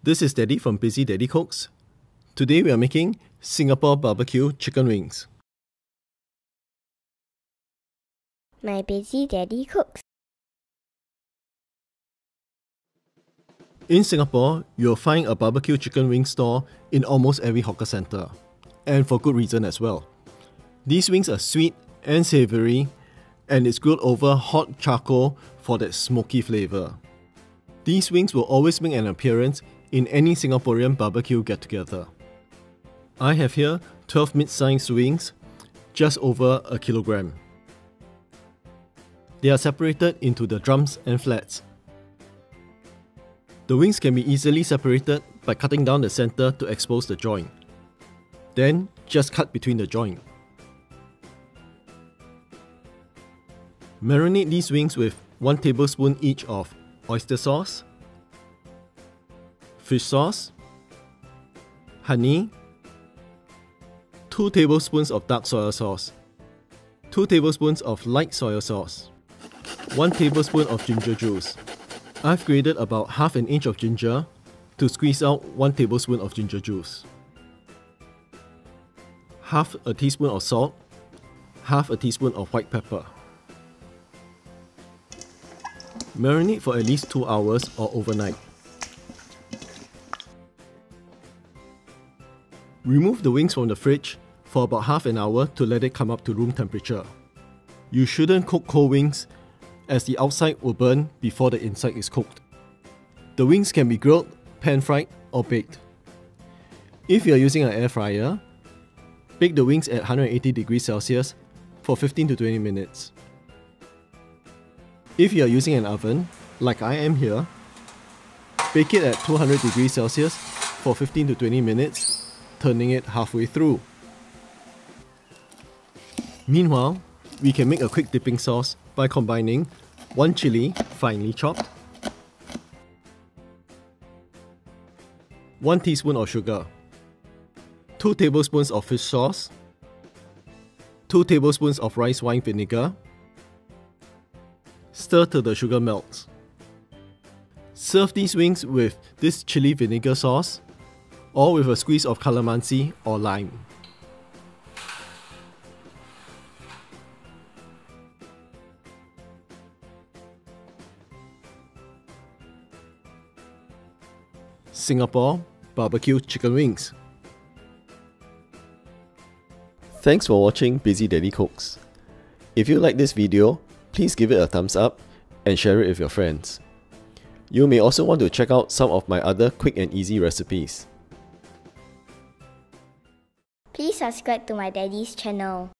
This is Daddy from Busy Daddy Cooks. Today we are making Singapore barbecue chicken wings. My Busy Daddy Cooks. In Singapore, you'll find a barbecue chicken wing store in almost every hawker centre, and for good reason as well. These wings are sweet and savoury, and it's grilled over hot charcoal for that smoky flavour. These wings will always make an appearance in any Singaporean barbecue get together. I have here 12 mid sized wings, just over a kilogram. They are separated into the drums and flats. The wings can be easily separated by cutting down the center to expose the joint. Then just cut between the joint. Marinate these wings with 1 tablespoon each of oyster sauce, fish sauce, honey, 2 tablespoons of dark soy sauce, 2 tablespoons of light soy sauce, 1 tablespoon of ginger juice. I've grated about half an inch of ginger to squeeze out 1 tablespoon of ginger juice. Half a teaspoon of salt, half a teaspoon of white pepper. Marinate for at least 2 hours or overnight. Remove the wings from the fridge for about half an hour to let it come up to room temperature. You shouldn't cook cold wings as the outside will burn before the inside is cooked. The wings can be grilled, pan fried or baked. If you are using an air fryer, bake the wings at 180 degrees Celsius for 15 to 20 minutes. If you are using an oven, like I am here, bake it at 200 degrees Celsius for 15 to 20 minutes turning it halfway through. Meanwhile, we can make a quick dipping sauce by combining 1 chili finely chopped, 1 teaspoon of sugar, 2 tablespoons of fish sauce, 2 tablespoons of rice wine vinegar, stir till the sugar melts. Serve these wings with this chili vinegar sauce or with a squeeze of calamansi or lime. Singapore Barbecue Chicken Wings. Thanks for watching Busy Daddy Cooks. If you like this video, please give it a thumbs up and share it with your friends. You may also want to check out some of my other quick and easy recipes. Please subscribe to my daddy's channel.